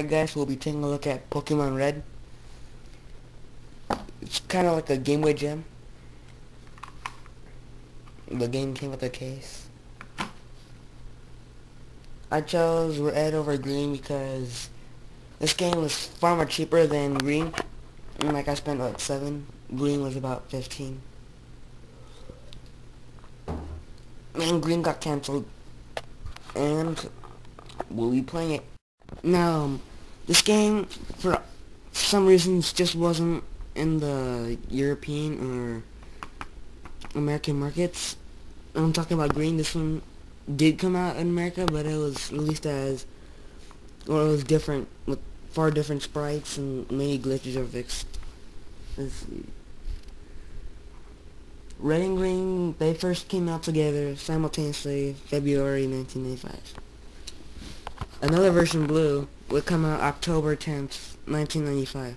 Alright guys, we'll be taking a look at Pokemon Red. It's kind of like a Game Boy gem. The game came with a case. I chose Red over Green because this game was far more cheaper than Green. And like I spent like 7. Green was about 15. And Green got cancelled. And we'll be playing it. Now, um, this game, for some reasons, just wasn't in the European or American markets. I'm talking about Green. This one did come out in America, but it was released as, well, it was different, with far different sprites and many glitches are fixed. Let's see. Red and Green, they first came out together simultaneously February 1985. Another version, Blue, would come out October 10th, 1995.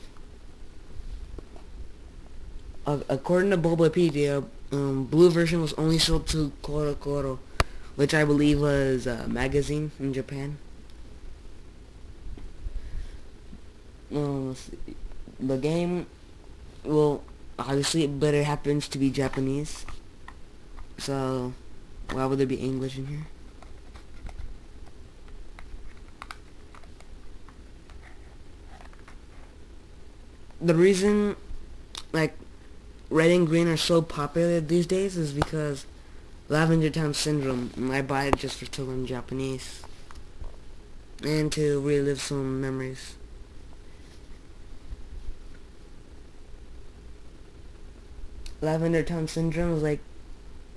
Uh, according to Bulbapedia, um, Blue version was only sold to CoroCoro, which I believe was a magazine in Japan. Um, the game, well, obviously, but it happens to be Japanese. So, why would there be English in here? The reason like red and green are so popular these days is because Lavender Town Syndrome. I buy it just for to learn Japanese and to relive some memories. Lavender Town Syndrome is like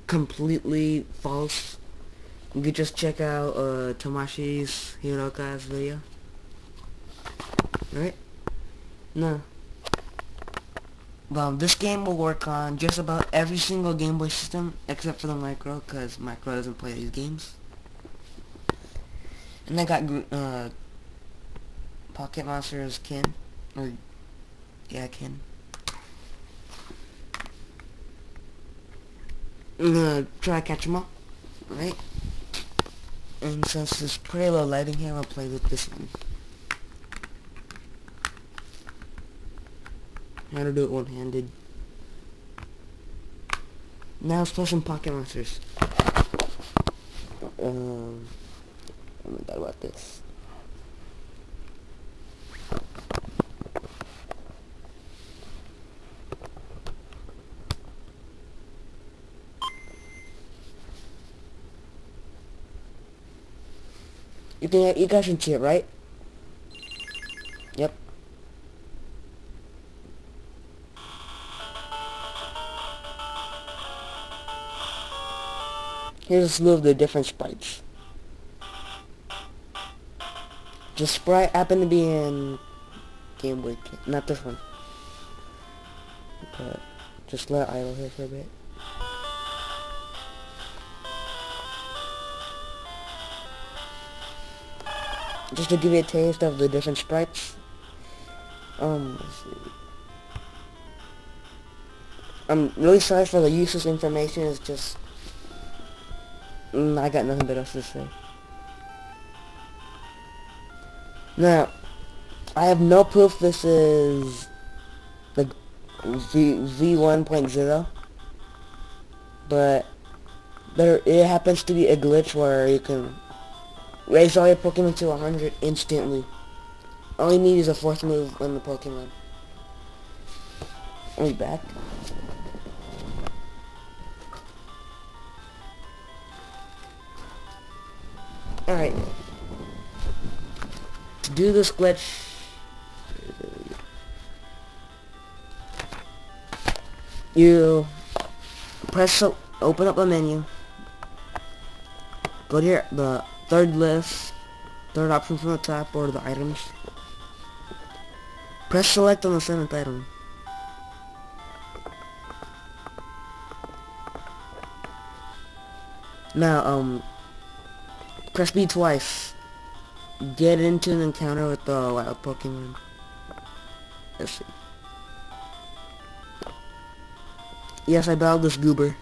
completely false. You could just check out uh, Tamashiihiroka's video. Right? No. Well, this game will work on just about every single Game Boy system except for the Micro, because Micro doesn't play these games. And I got uh, Pocket Monsters Kin, or yeah, Kin. I'm gonna try to catch them all, right? And since there's pretty low lighting here, I'll play with this one. How to do it one-handed. Now let's play some Pocket Monsters. Um, oh my god, about this. You can, you guys can see it, right? Here's a slew of the different sprites. The sprite happened to be in Game Boy, not this one. But just let idle here for a bit. Just to give you a taste of the different sprites. Um, I'm really sorry for the useless information, it's just Mm, I got nothing else to say. Now, I have no proof this is like V V1.0, but there it happens to be a glitch where you can raise all your Pokemon to 100 instantly. All you need is a fourth move on the Pokemon. Are we back? Alright. To do this glitch... You press open up a menu. Go to your, the third list, third option from the top, or the items. Press select on the seventh item. Now, um, Press B twice. Get into an encounter with the wild Pokemon. Let's see. Yes, I battled this goober.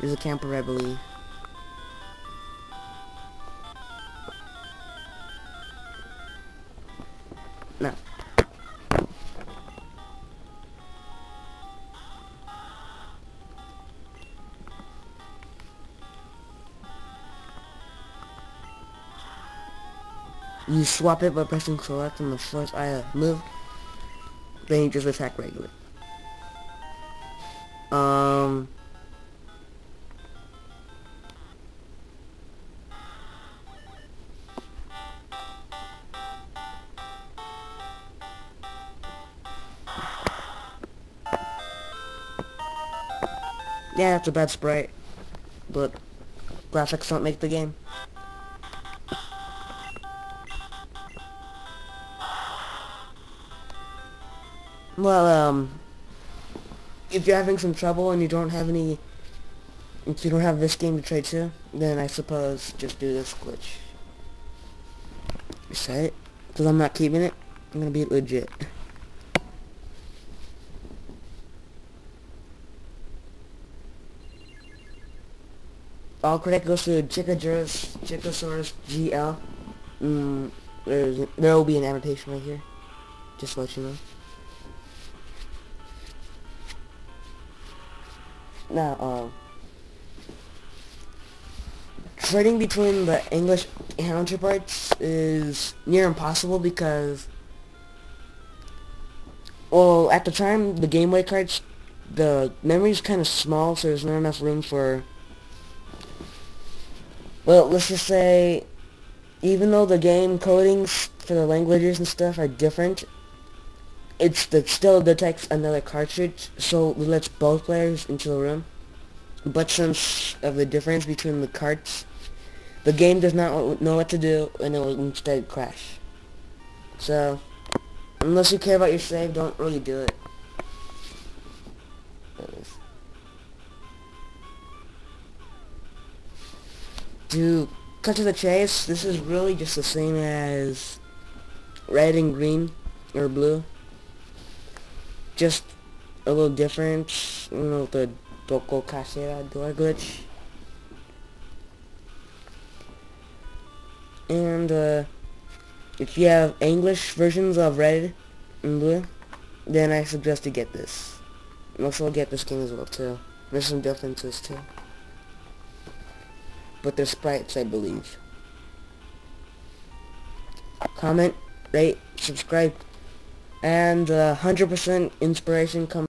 He's a camper, I believe. No. You swap it by pressing select on the first I move, then you just attack regular. Um... Yeah, it's a bad sprite, but graphics don't make the game. Well, um, if you're having some trouble and you don't have any, if you don't have this game to trade to, then I suppose just do this glitch. Reset it, because I'm not keeping it. I'm gonna be legit. All credit goes to Chicosaurus, Chicosaurus GL. Mm, there will be an annotation right here. Just to let you know. Now, um, trading between the English counterparts is near impossible because, well, at the time, the Game Boy cards, the memory is kind of small, so there's not enough room for, well, let's just say, even though the game codings for the languages and stuff are different, it's still detects another cartridge, so it lets both players into the room. But since of the difference between the carts, the game does not know what to do, and it will instead crash. So, unless you care about your save, don't really do it. To cut to the chase, this is really just the same as red and green, or blue just a little different, you know, the Dokokashira door glitch. And, uh, if you have English versions of Red and Blue, then I suggest you get this. And also get this game as well, too. There's some differences, too. But they're sprites, I believe. Comment, rate, subscribe, and 100% uh, inspiration comes